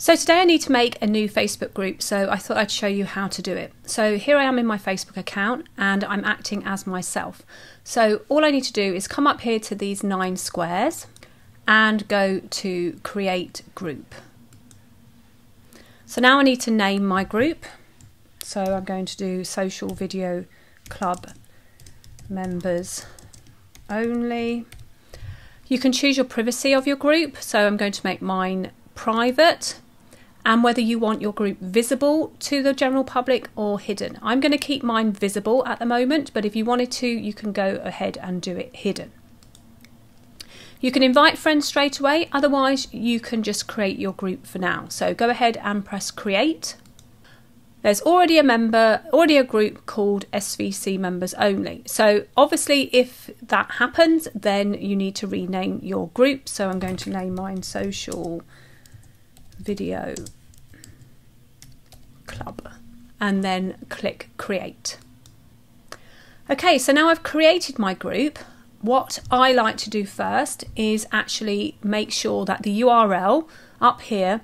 So today I need to make a new Facebook group, so I thought I'd show you how to do it. So here I am in my Facebook account and I'm acting as myself. So all I need to do is come up here to these nine squares and go to create group. So now I need to name my group. So I'm going to do social video club members only. You can choose your privacy of your group. So I'm going to make mine private and whether you want your group visible to the general public or hidden. I'm going to keep mine visible at the moment, but if you wanted to, you can go ahead and do it hidden. You can invite friends straight away, otherwise you can just create your group for now. So go ahead and press create. There's already a member, already a group called SVC members only. So obviously if that happens, then you need to rename your group. So I'm going to name mine social video club and then click create. Okay, so now I've created my group. What I like to do first is actually make sure that the URL up here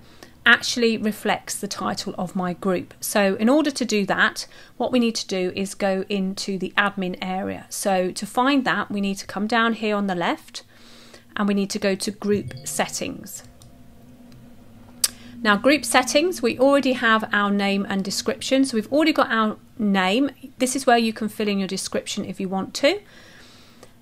actually reflects the title of my group. So in order to do that, what we need to do is go into the admin area. So to find that, we need to come down here on the left and we need to go to group settings. Now group settings, we already have our name and description. So we've already got our name. This is where you can fill in your description if you want to.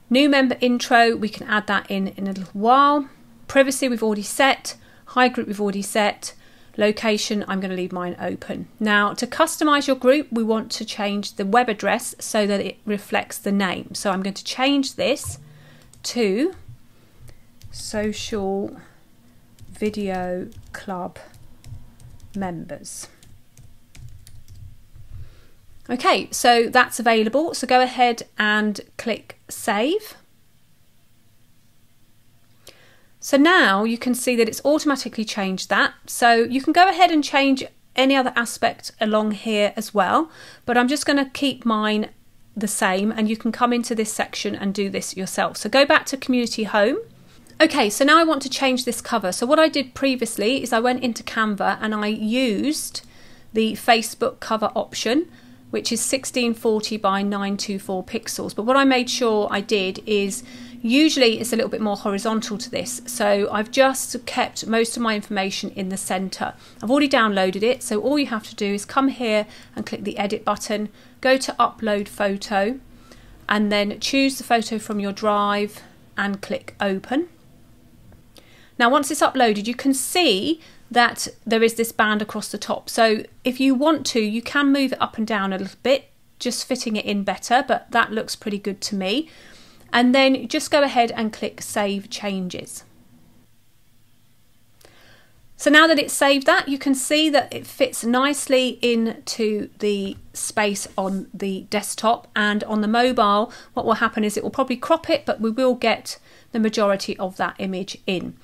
New member intro, we can add that in in a little while. Privacy we've already set. Hide group we've already set. Location, I'm going to leave mine open. Now to customize your group, we want to change the web address so that it reflects the name. So I'm going to change this to social video club members. Okay, so that's available. So go ahead and click save. So now you can see that it's automatically changed that. So you can go ahead and change any other aspect along here as well, but I'm just going to keep mine the same and you can come into this section and do this yourself. So go back to community home Okay, so now I want to change this cover. So what I did previously is I went into Canva and I used the Facebook cover option, which is 1640 by 924 pixels. But what I made sure I did is usually it's a little bit more horizontal to this. So I've just kept most of my information in the center. I've already downloaded it. So all you have to do is come here and click the edit button, go to upload photo, and then choose the photo from your drive and click open. Now once it's uploaded you can see that there is this band across the top. So if you want to you can move it up and down a little bit just fitting it in better but that looks pretty good to me. And then just go ahead and click save changes. So now that it's saved that, you can see that it fits nicely into the space on the desktop and on the mobile. What will happen is it will probably crop it, but we will get the majority of that image in.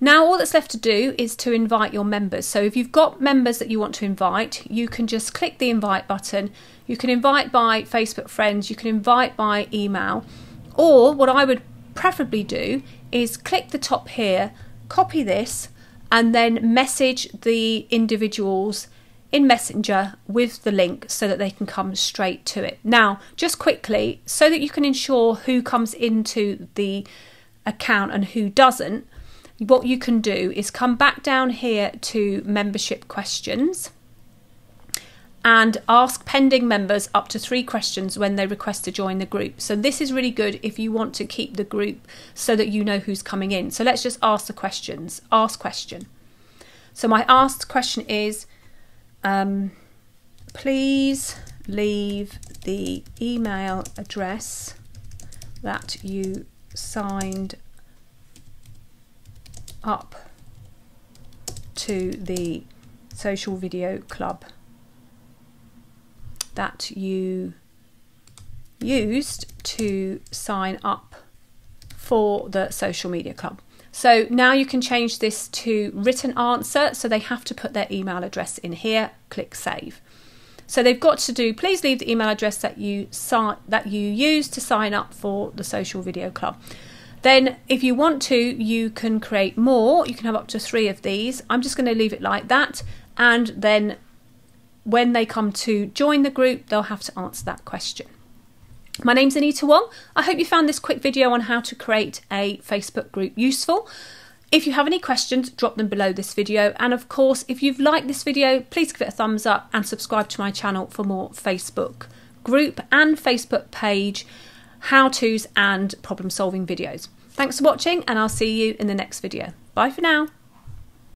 Now all that's left to do is to invite your members. So if you've got members that you want to invite, you can just click the invite button. You can invite by Facebook friends, you can invite by email, or what I would preferably do is click the top here, copy this, and then message the individuals in Messenger with the link so that they can come straight to it. Now, just quickly, so that you can ensure who comes into the account and who doesn't, what you can do is come back down here to membership questions and ask pending members up to three questions when they request to join the group. So this is really good if you want to keep the group so that you know who's coming in. So let's just ask the questions. Ask question. So my asked question is, um, please leave the email address that you signed up to the social video club that you used to sign up for the social media club. So now you can change this to written answer. So they have to put their email address in here, click save. So they've got to do, please leave the email address that you, that you use to sign up for the social video club. Then, if you want to, you can create more. You can have up to three of these. I'm just going to leave it like that. And then when they come to join the group, they'll have to answer that question. My name's Anita Wong. I hope you found this quick video on how to create a Facebook group useful. If you have any questions, drop them below this video. And of course, if you've liked this video, please give it a thumbs up and subscribe to my channel for more Facebook group and Facebook page how-tos and problem solving videos. Thanks for watching and I'll see you in the next video. Bye for now.